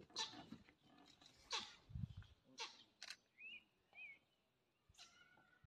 Perfect.